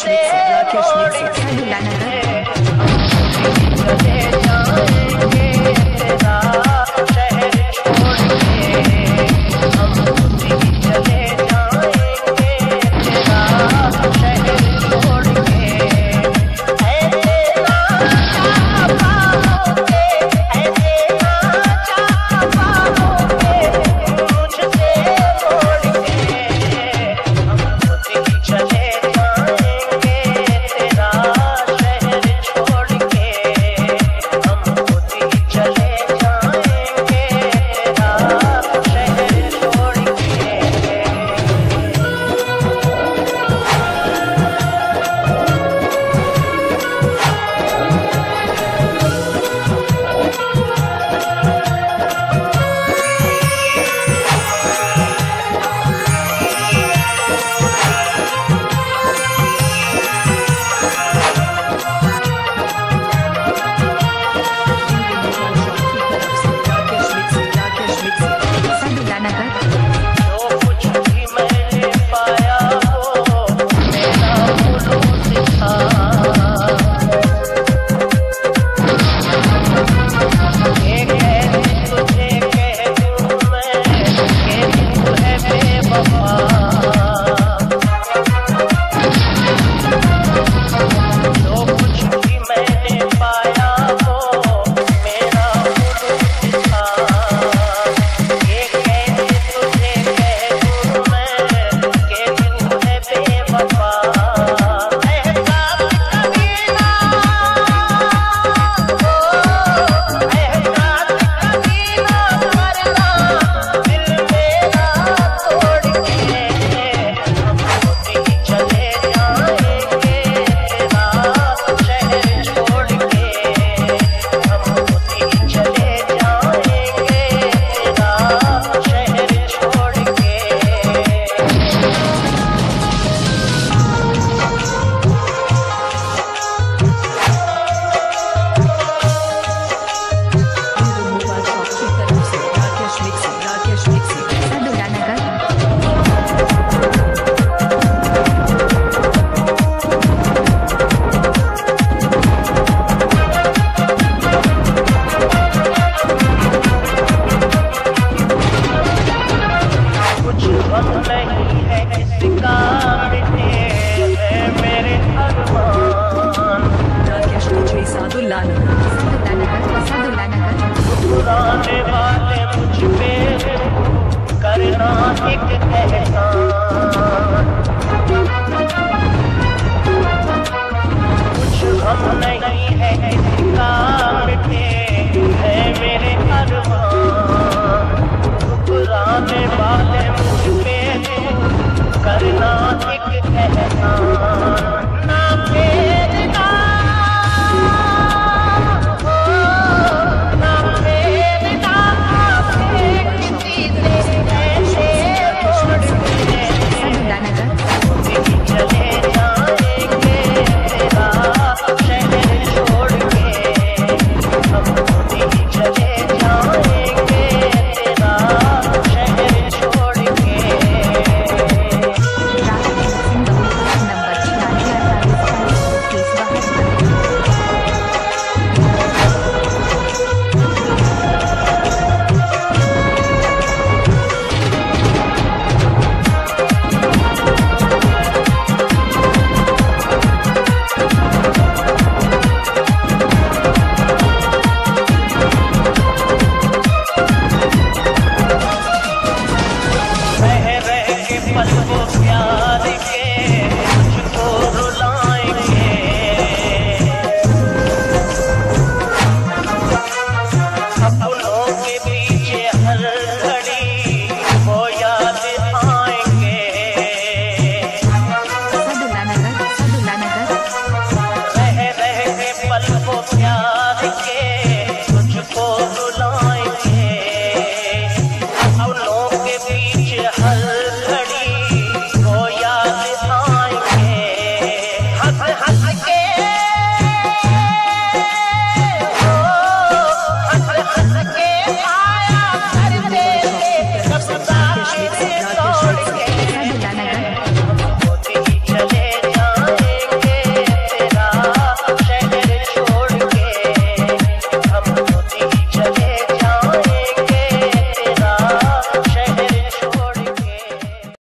Schmitz. Ja, Schmitz. Uh,